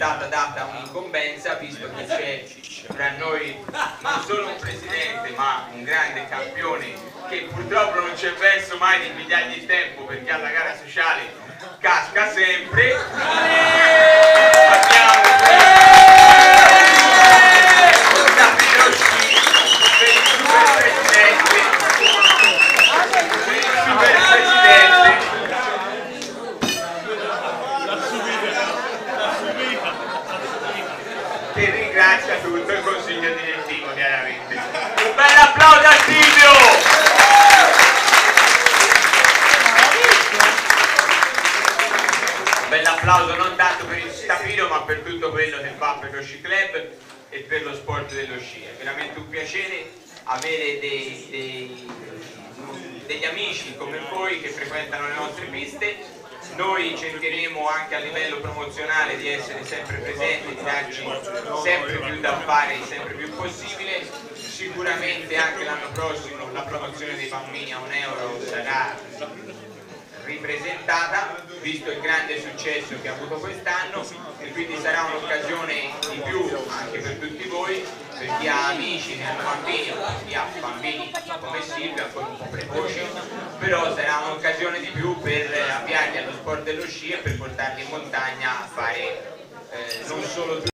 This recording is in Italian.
stata data un'incombenza visto che c'è tra noi non solo un presidente ma un grande campione che purtroppo non c'è verso mai di pigliargli il tempo perché alla gara sociale casca sempre che ringrazia tutto il consiglio direttivo chiaramente. Un bel applauso a Silvio! Un bel applauso non tanto per il tapiro ma per tutto quello che fa per lo sci club e per lo sport dello sci. È veramente un piacere avere dei, dei, degli amici come voi che frequentano le nostre piste noi cercheremo anche a livello promozionale di essere sempre presenti, di darci sempre più da fare, sempre più possibile. Sicuramente anche l'anno prossimo la promozione dei bambini a un euro sarà ripresentata, visto il grande successo che ha avuto quest'anno e quindi sarà un'occasione di più anche per tutti voi, per chi ha amici che hanno bambini per chi ha bambini come Silvia, precoci, però sarà un'occasione di più per allo sport dello sci e per portarli in montagna a fare eh, non solo